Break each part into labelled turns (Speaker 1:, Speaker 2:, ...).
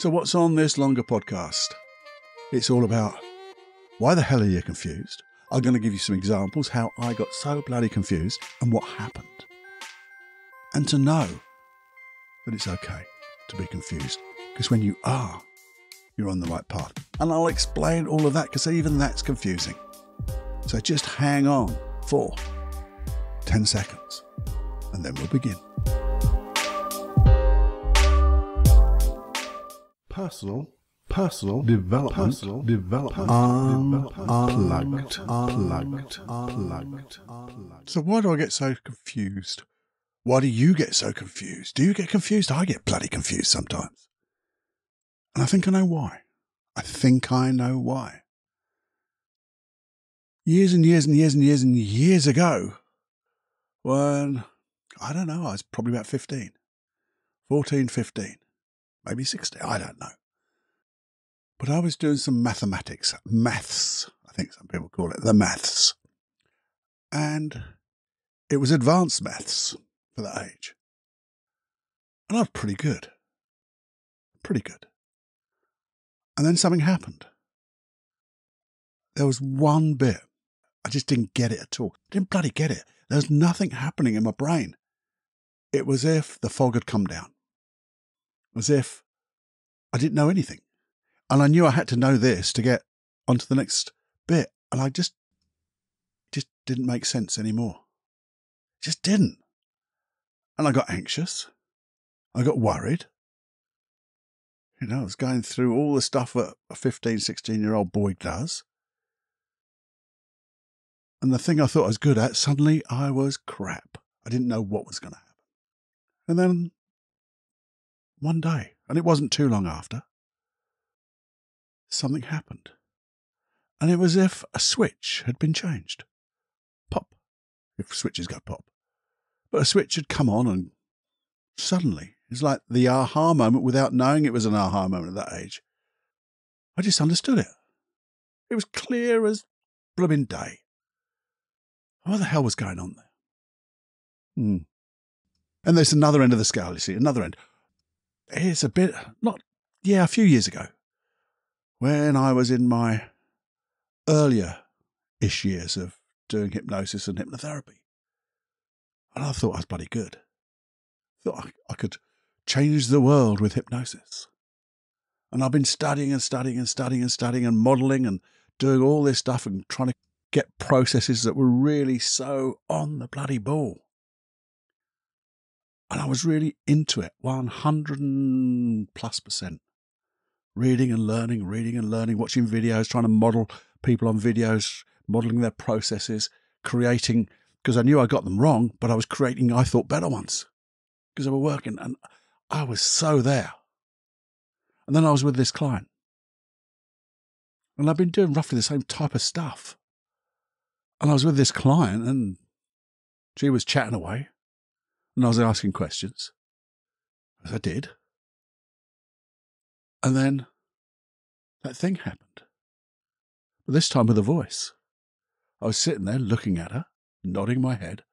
Speaker 1: So, what's on this longer podcast? It's all about why the hell are you confused? I'm going to give you some examples how I got so bloody confused and what happened. And to know that it's okay to be confused because when you are, you're on the right path. And I'll explain all of that because even that's confusing. So just hang on for 10 seconds and then we'll begin.
Speaker 2: Personal personal development personal development
Speaker 1: Unplugged.
Speaker 2: unplugged unplugged unplugged
Speaker 1: So why do I get so confused? Why do you get so confused? Do you get confused? I get bloody confused sometimes. And I think I know why. I think I know why. Years and years and years and years and years ago, when, I don't know, I was probably about 15, 14, 15, maybe 60. I don't know. But I was doing some mathematics, maths, I think some people call it, the maths. And it was advanced maths for that age. And I was pretty good. Pretty good. And then something happened. There was one bit. I just didn't get it at all. I didn't bloody get it. There was nothing happening in my brain. It was if the fog had come down. As if I didn't know anything. And I knew I had to know this to get onto the next bit. And I just just didn't make sense anymore. Just didn't. And I got anxious. I got worried. You know, I was going through all the stuff that a 15, 16 year old boy does. And the thing I thought I was good at, suddenly I was crap. I didn't know what was going to happen. And then one day, and it wasn't too long after, something happened. And it was as if a switch had been changed. Pop, if switches go pop. But a switch had come on, and suddenly, it's like the aha moment without knowing it was an aha moment at that age. I just understood it. It was clear as blooming day. What the hell was going on there? Hmm. And there's another end of the scale, you see, another end. It's a bit, not, yeah, a few years ago, when I was in my earlier ish years of doing hypnosis and hypnotherapy. And I thought I was bloody good. Thought I, I could change the world with hypnosis. And I've been studying and studying and studying and studying and modeling and doing all this stuff and trying to get processes that were really so on the bloody ball. And I was really into it, 100 plus percent. Reading and learning, reading and learning, watching videos, trying to model people on videos, modeling their processes, creating, because I knew I got them wrong, but I was creating, I thought, better ones because they were working. And I was so there. And then I was with this client. And I've been doing roughly the same type of stuff. And I was with this client and she was chatting away and I was asking questions. As I did. And then that thing happened. But this time with a voice. I was sitting there looking at her, nodding my head,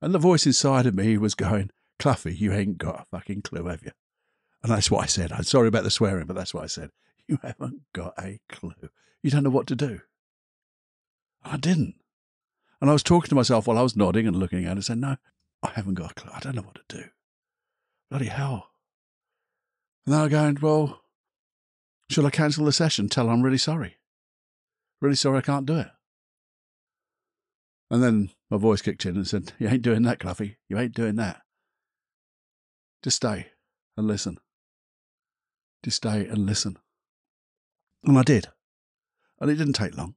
Speaker 1: and the voice inside of me was going, Cloughie, you ain't got a fucking clue, have you? And that's what I said. I'm sorry about the swearing, but that's what I said. You haven't got a clue. You don't know what to do. I didn't. And I was talking to myself while I was nodding and looking at it and No, I haven't got a clue. I don't know what to do. Bloody hell. And then I going, Well, should I cancel the session? Tell her I'm really sorry. Really sorry I can't do it. And then my voice kicked in and said, You ain't doing that, Cloughie. You ain't doing that. Just stay and listen. Just stay and listen. And I did. And it didn't take long.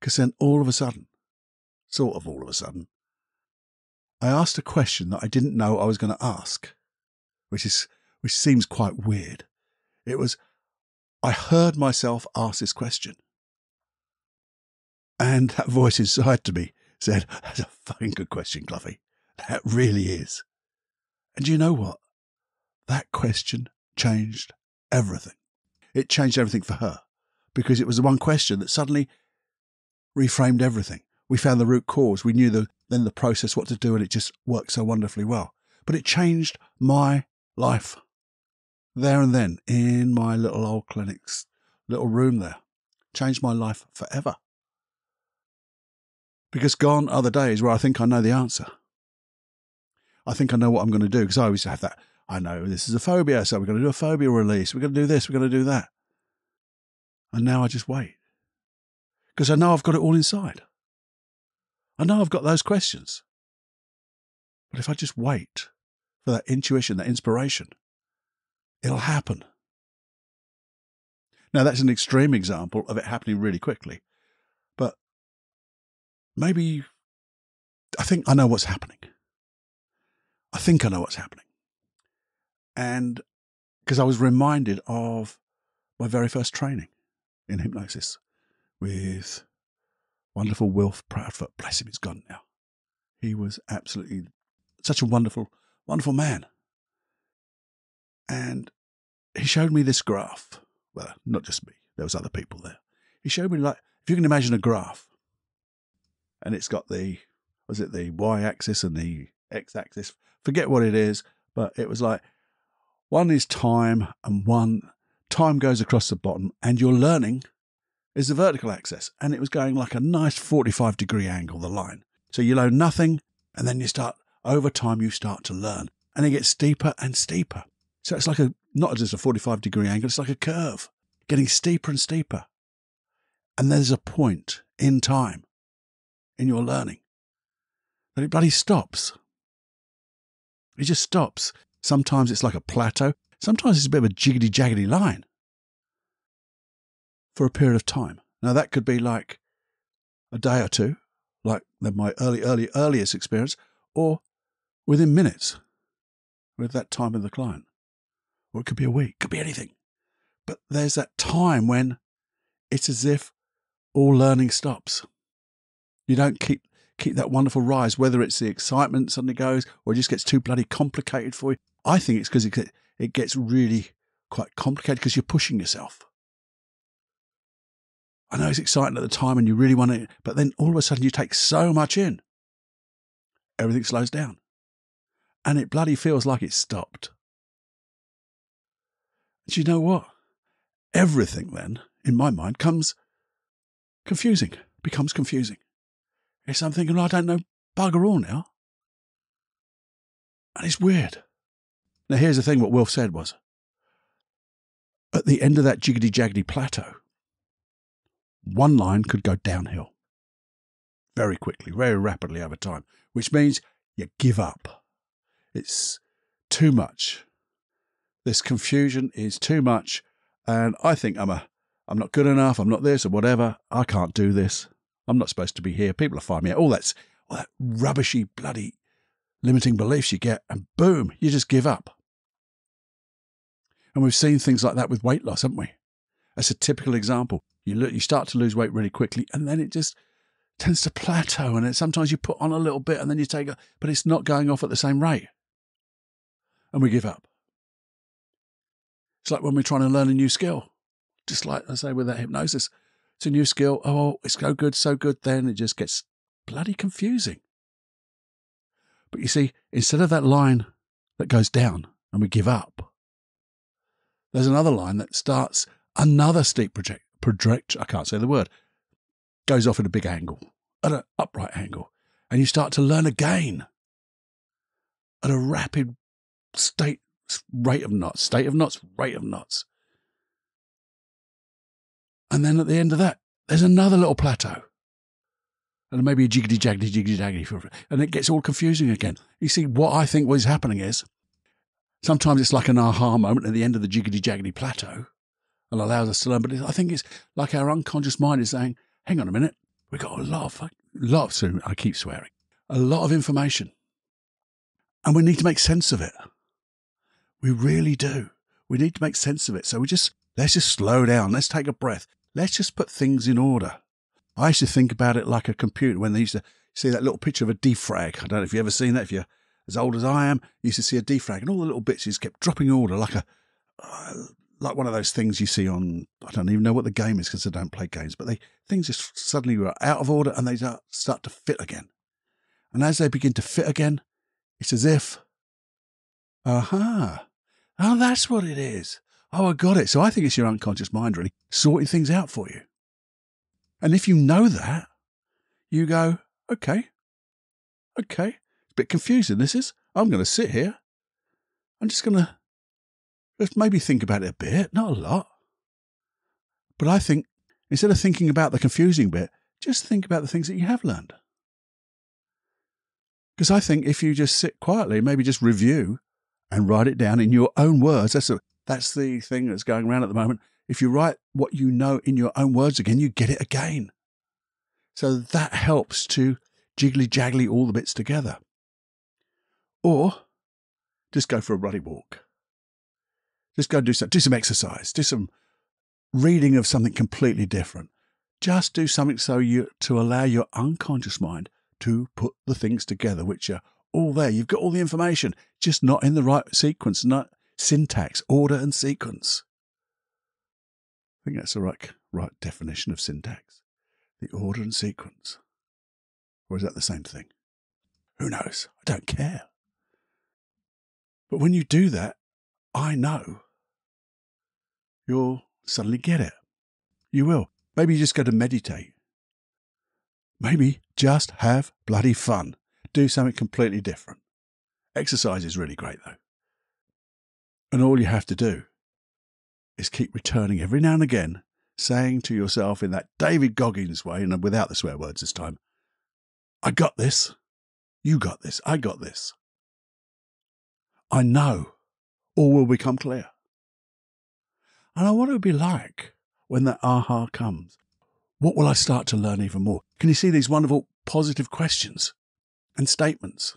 Speaker 1: Because then all of a sudden, sort of all of a sudden, I asked a question that I didn't know I was going to ask, which is which seems quite weird. It was I heard myself ask this question. And that voice inside to me said, That's a fucking good question, Cloughie. That really is. And you know what? That question changed everything. It changed everything for her because it was the one question that suddenly reframed everything. We found the root cause. We knew the, then the process, what to do, and it just worked so wonderfully well. But it changed my life there and then in my little old clinic's little room there. Changed my life forever. Because gone are the days where I think I know the answer. I think I know what I'm going to do because I always have that. I know this is a phobia, so we're going to do a phobia release. We're going to do this, we're going to do that. And now I just wait because I know I've got it all inside. I know I've got those questions. But if I just wait for that intuition, that inspiration, it'll happen. Now, that's an extreme example of it happening really quickly. But maybe I think I know what's happening. I think I know what's happening. And because I was reminded of my very first training in hypnosis with wonderful Wilf Proudfoot. Bless him, he's gone now. He was absolutely such a wonderful, wonderful man. And he showed me this graph. Well, not just me, there was other people there. He showed me like if you can imagine a graph, and it's got the was it the y-axis and the x-axis? Forget what it is, but it was like one is time and one time goes across the bottom, and you're learning is the vertical axis, and it was going like a nice 45 degree angle, the line. So you learn nothing, and then you start, over time, you start to learn, and it gets steeper and steeper. So it's like a, not just a 45 degree angle, it's like a curve, getting steeper and steeper. And there's a point in time in your learning that it bloody stops. It just stops. Sometimes it's like a plateau. Sometimes it's a bit of a jiggity jaggedy line for a period of time. Now, that could be like a day or two, like my early, early, earliest experience, or within minutes with that time with the client. Or it could be a week, could be anything. But there's that time when it's as if all learning stops. You don't keep keep that wonderful rise, whether it's the excitement suddenly goes or it just gets too bloody complicated for you. I think it's because it, it gets really quite complicated because you're pushing yourself. I know it's exciting at the time and you really want it, but then all of a sudden you take so much in, everything slows down. And it bloody feels like it's stopped. Do you know what? Everything then, in my mind, comes confusing, becomes confusing. It's I'm thinking, well, I don't know bugger all now. And it's weird. Now, here's the thing what Wilf said was at the end of that jiggity jaggedy plateau, one line could go downhill very quickly, very rapidly over time, which means you give up. It's too much. This confusion is too much, and I think I'm a I'm not good enough, I'm not this or whatever. I can't do this. I'm not supposed to be here. People are finding me out. All that's all that rubbishy, bloody limiting beliefs you get, and boom, you just give up. And we've seen things like that with weight loss, haven't we? That's a typical example. You lo- you start to lose weight really quickly, and then it just tends to plateau. And it, sometimes you put on a little bit, and then you take a, but it's not going off at the same rate, and we give up. It's like when we're trying to learn a new skill, just like I say with that hypnosis. It's a new skill. Oh, it's so good, so good. Then it just gets bloody confusing. But you see, instead of that line that goes down and we give up, there's another line that starts another steep project, project, I can't say the word, goes off at a big angle, at an upright angle, and you start to learn again at a rapid state rate of knots, state of knots, rate of knots. And then at the end of that, there's another little plateau. And maybe a jiggity jaggedy, jiggity jaggedy, and it gets all confusing again. You see, what I think was happening is sometimes it's like an aha moment at the end of the jiggity jaggedy plateau and allows us to learn. But I think it's like our unconscious mind is saying, hang on a minute, we've got a lot of, lot of, I keep swearing, a lot of information. And we need to make sense of it. We really do. We need to make sense of it. So we just, let's just slow down. Let's take a breath. Let's just put things in order. I used to think about it like a computer when they used to see that little picture of a defrag. I don't know if you've ever seen that. If you're as old as I am, you used to see a defrag and all the little bits just kept dropping order like a, uh, like one of those things you see on I don't even know what the game is because I don't play games, but they things just suddenly were out of order and they start to fit again. And as they begin to fit again, it's as if, aha, Oh, that's what it is. Oh, I got it. So I think it's your unconscious mind really sorting things out for you. And if you know that, you go, okay, okay, it's a bit confusing. This is, I'm going to sit here. I'm just going to just maybe think about it a bit, not a lot. But I think instead of thinking about the confusing bit, just think about the things that you have learned. Because I think if you just sit quietly, maybe just review and write it down in your own words. That's a, that's the thing that's going around at the moment. If you write what you know in your own words again, you get it again. So that helps to jiggly jaggly all the bits together. Or just go for a ruddy walk. Just go do some do some exercise, do some reading of something completely different. Just do something so you to allow your unconscious mind to put the things together, which are all there. You've got all the information, just not in the right sequence, not syntax, order, and sequence. I think that's the right, right definition of syntax. The order and sequence. Or is that the same thing? Who knows? I don't care. But when you do that, I know you'll suddenly get it. You will. Maybe you just go to meditate. Maybe just have bloody fun. Do something completely different. Exercise is really great though. And all you have to do is keep returning every now and again, saying to yourself in that David Goggins way, and without the swear words this time, I got this. You got this. I got this. I know all will become clear. And I want it to be like when that aha comes. What will I start to learn even more? Can you see these wonderful positive questions and statements?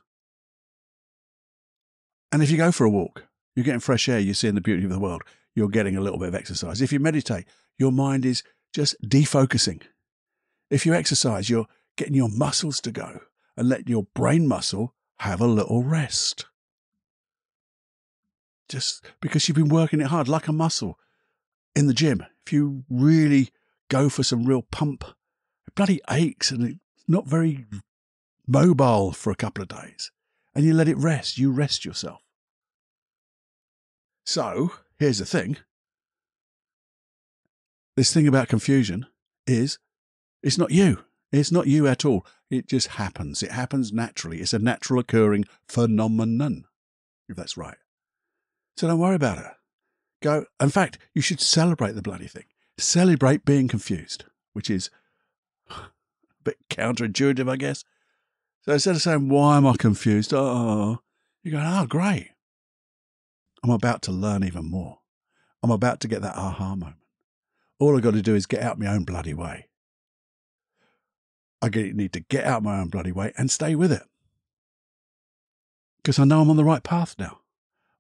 Speaker 1: And if you go for a walk, you're getting fresh air, you're seeing the beauty of the world, you're getting a little bit of exercise. If you meditate, your mind is just defocusing. If you exercise, you're getting your muscles to go and letting your brain muscle have a little rest. Just because you've been working it hard like a muscle in the gym. If you really go for some real pump, it bloody aches and it's not very mobile for a couple of days. And you let it rest, you rest yourself. So, here's the thing this thing about confusion is it's not you. It's not you at all. It just happens. It happens naturally. It's a natural occurring phenomenon, if that's right. So don't worry about it. Go. In fact, you should celebrate the bloody thing. Celebrate being confused, which is a bit counterintuitive, I guess. So instead of saying, Why am I confused? Oh, oh, oh, you go, Oh, great. I'm about to learn even more. I'm about to get that aha moment. All I've got to do is get out my own bloody way. I need to get out my own bloody way and stay with it. Because I know I'm on the right path now.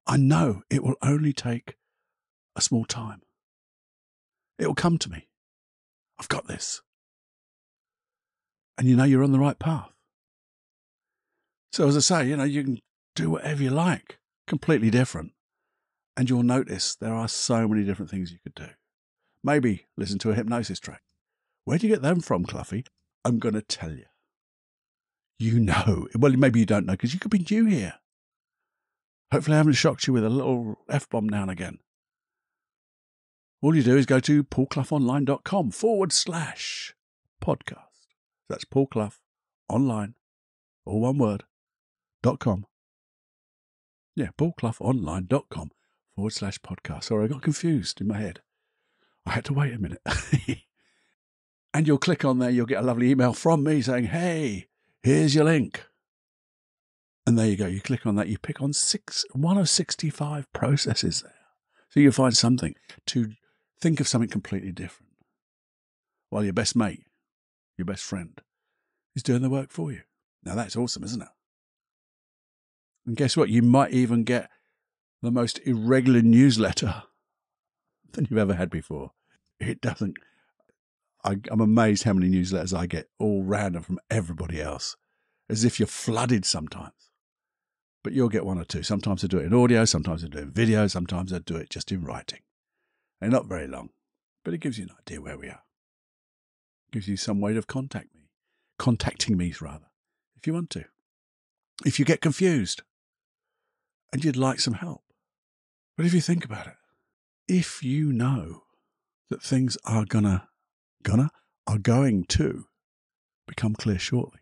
Speaker 1: I know it will only take a small time. It will come to me. I've got this. And you know you're on the right path. So, as I say, you know, you can do whatever you like, completely different. And you'll notice there are so many different things you could do. Maybe listen to a hypnosis track. Where do you get them from, Cloughie? I'm going to tell you. You know. Well, maybe you don't know because you could be new here. Hopefully, I haven't shocked you with a little F bomb now and again. All you do is go to paulcloughonline.com forward slash podcast. That's Paul online, all one word, dot com. Yeah, paulcloughonline.com forward slash podcast. Sorry, I got confused in my head. I had to wait a minute. and you'll click on there, you'll get a lovely email from me saying, hey, here's your link. And there you go. You click on that. You pick on six, one of 65 processes there. So you find something to think of something completely different. While your best mate, your best friend, is doing the work for you. Now that's awesome, isn't it? And guess what? You might even get the most irregular newsletter than you've ever had before. It doesn't. I, I'm amazed how many newsletters I get, all random from everybody else, as if you're flooded sometimes but you'll get one or two. Sometimes I do it in audio, sometimes I do it in video, sometimes I do it just in writing. And not very long, but it gives you an idea where we are. It gives you some way of contact me, contacting me rather, if you want to. If you get confused and you'd like some help, But if you think about it, if you know that things are gonna, gonna, are going to become clear shortly,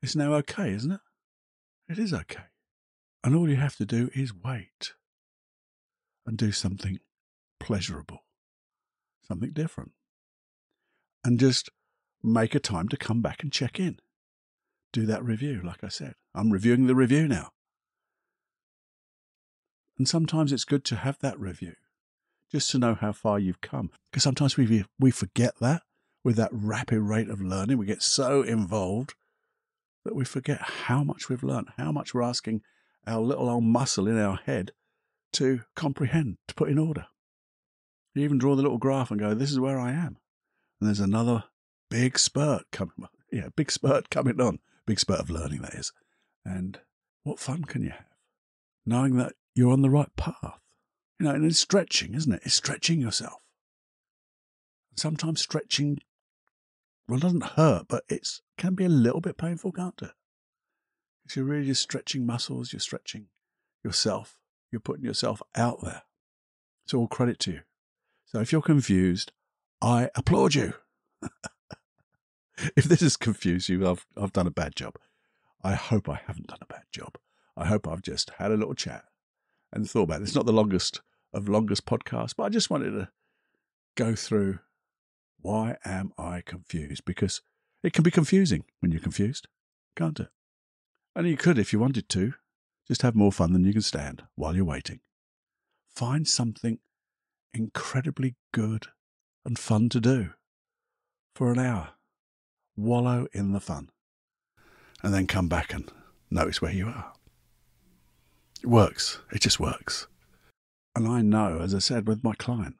Speaker 1: it's now okay, isn't it? It is okay. And all you have to do is wait and do something pleasurable, something different. And just make a time to come back and check in. Do that review, like I said. I'm reviewing the review now. And sometimes it's good to have that review just to know how far you've come. Because sometimes we, we forget that with that rapid rate of learning. We get so involved that we forget how much we've learned, how much we're asking our little old muscle in our head to comprehend, to put in order. You even draw the little graph and go, this is where I am. And there's another big spurt coming, yeah, big spurt coming on, big spurt of learning, that is. And what fun can you have? Knowing that you're on the right path. You know, and it's stretching, isn't it? It's stretching yourself. Sometimes stretching, well, doesn't hurt, but it can be a little bit painful, can't it? Because you're really just stretching muscles, you're stretching yourself, you're putting yourself out there. It's all credit to you. So if you're confused, I applaud you. if this has confused you, I've, I've done a bad job. I hope I haven't done a bad job. I hope I've just had a little chat and thought about it. It's not the longest of longest podcasts, but I just wanted to go through why am I confused? Because it can be confusing when you're confused, can't it? And you could, if you wanted to, just have more fun than you can stand while you're waiting. Find something incredibly good and fun to do for an hour. Wallow in the fun. And then come back and notice where you are. It works. It just works. And I know, as I said with my client,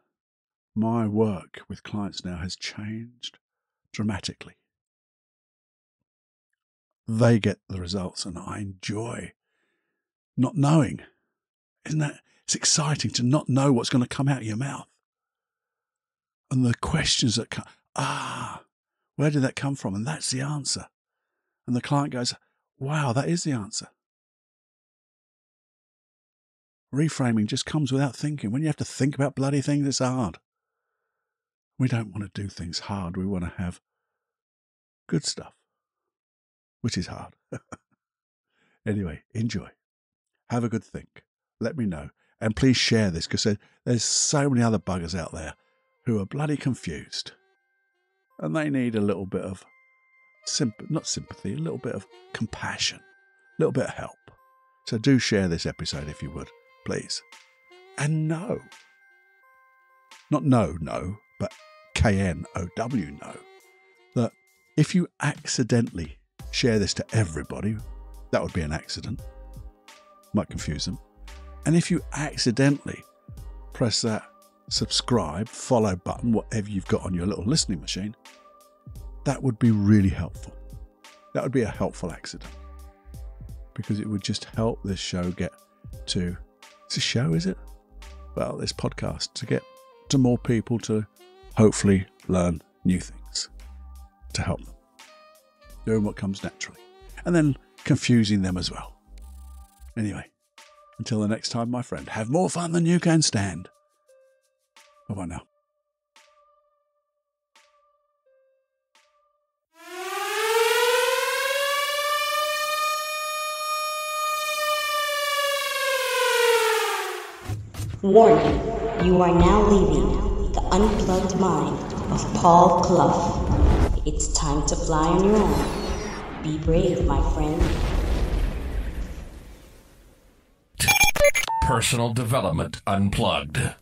Speaker 1: my work with clients now has changed dramatically. They get the results, and I enjoy not knowing. Isn't that? It's exciting to not know what's going to come out of your mouth. And the questions that come, ah, where did that come from? And that's the answer. And the client goes, wow, that is the answer. Reframing just comes without thinking. When you have to think about bloody things, it's hard. We don't want to do things hard. We want to have good stuff, which is hard. anyway, enjoy. Have a good think. Let me know. And please share this because there's so many other buggers out there who are bloody confused. And they need a little bit of, symp- not sympathy, a little bit of compassion, a little bit of help. So do share this episode if you would please. And know, not know, no, but K N O W know, that if you accidentally share this to everybody, that would be an accident. Might confuse them. And if you accidentally press that subscribe, follow button, whatever you've got on your little listening machine, that would be really helpful. That would be a helpful accident because it would just help this show get to it's a show, is it? Well, this podcast to get to more people to hopefully learn new things to help them. Doing what comes naturally. And then confusing them as well. Anyway, until the next time, my friend, have more fun than you can stand. Bye bye now.
Speaker 3: Warning, you are now leaving the unplugged mind of Paul Clough. It's time to fly on your own. Be brave, my friend.
Speaker 4: Personal Development Unplugged.